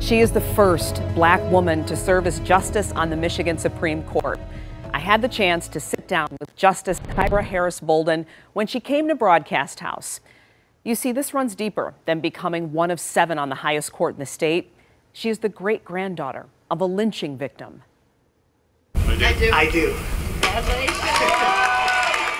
She is the first black woman to serve as justice on the Michigan Supreme Court. I had the chance to sit down with Justice Kyra Harris Bolden when she came to Broadcast House. You see, this runs deeper than becoming one of seven on the highest court in the state. She is the great granddaughter of a lynching victim. I do. I do.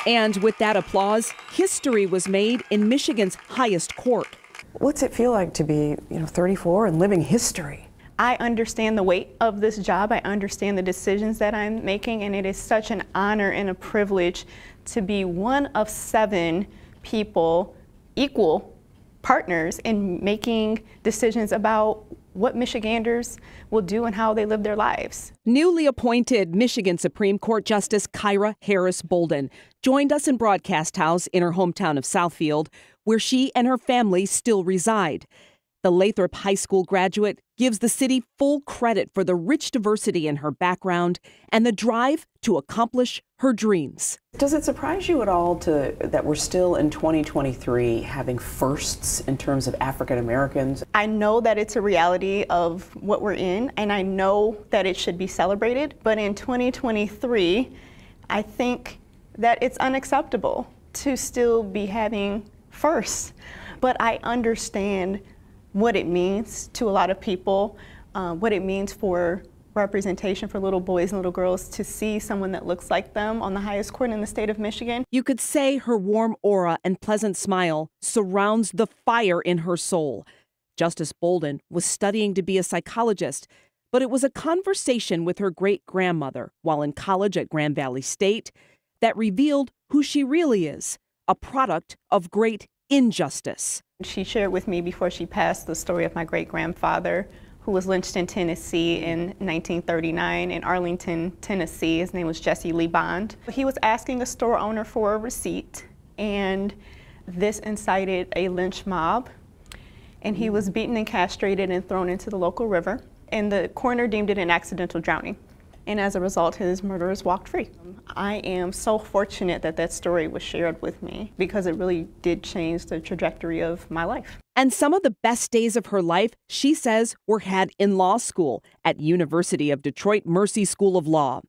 And with that applause, history was made in Michigan's highest court. What's it feel like to be, you know, 34 and living history? I understand the weight of this job. I understand the decisions that I'm making, and it is such an honor and a privilege to be one of seven people, equal partners, in making decisions about what Michiganders will do and how they live their lives. Newly appointed Michigan Supreme Court Justice Kyra Harris Bolden joined us in Broadcast House in her hometown of Southfield, where she and her family still reside. The Lathrop High School graduate gives the city full credit for the rich diversity in her background and the drive to accomplish her dreams. Does it surprise you at all to that we're still in 2023 having firsts in terms of African Americans? I know that it's a reality of what we're in and I know that it should be celebrated, but in 2023, I think that it's unacceptable to still be having firsts. But I understand what it means to a lot of people, um, what it means for representation for little boys and little girls to see someone that looks like them on the highest court in the state of Michigan. You could say her warm aura and pleasant smile surrounds the fire in her soul. Justice Bolden was studying to be a psychologist, but it was a conversation with her great grandmother while in college at Grand Valley State that revealed who she really is a product of great injustice. She shared with me before she passed the story of my great grandfather who was lynched in Tennessee in 1939 in Arlington, Tennessee. His name was Jesse Lee Bond. He was asking a store owner for a receipt, and this incited a lynch mob. And he was beaten and castrated and thrown into the local river. And the coroner deemed it an accidental drowning and as a result, his murderers walked free. I am so fortunate that that story was shared with me because it really did change the trajectory of my life. And some of the best days of her life, she says, were had in law school at University of Detroit Mercy School of Law.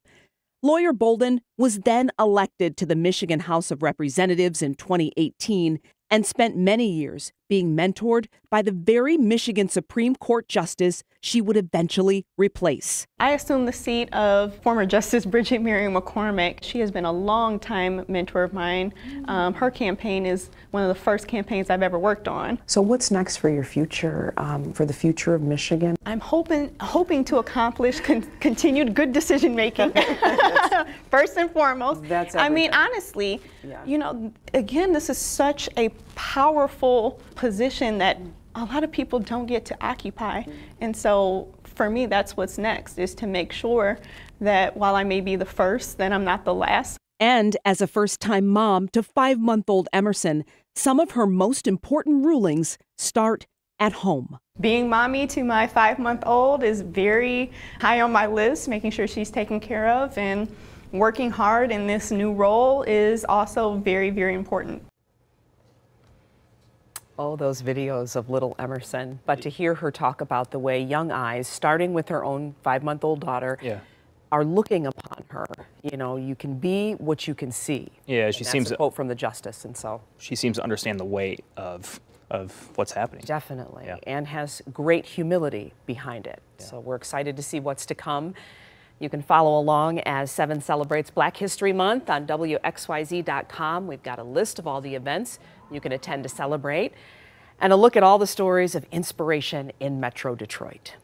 Lawyer Bolden was then elected to the Michigan House of Representatives in 2018 and spent many years being mentored by the very Michigan Supreme Court justice she would eventually replace. I assumed the seat of former Justice Bridget Miriam McCormack. She has been a long time mentor of mine. Um, her campaign is one of the first campaigns I've ever worked on. So what's next for your future, um, for the future of Michigan? I'm hoping, hoping to accomplish con continued good decision making, first and foremost. That's I mean, honestly, yeah. you know, again, this is such a powerful position that a lot of people don't get to occupy. And so for me, that's what's next, is to make sure that while I may be the first, then I'm not the last. And as a first time mom to five month old Emerson, some of her most important rulings start at home. Being mommy to my five month old is very high on my list, making sure she's taken care of, and working hard in this new role is also very, very important. Oh, those videos of little Emerson. But to hear her talk about the way young eyes, starting with her own five month old daughter, yeah. are looking upon her. You know, you can be what you can see. Yeah, she seems a quote from the justice, and so she seems to understand the weight of of what's happening. Definitely, yeah. and has great humility behind it. Yeah. So we're excited to see what's to come. You can follow along as Seven celebrates Black History Month on WXYZ.com. We've got a list of all the events you can attend to celebrate, and a look at all the stories of inspiration in Metro Detroit.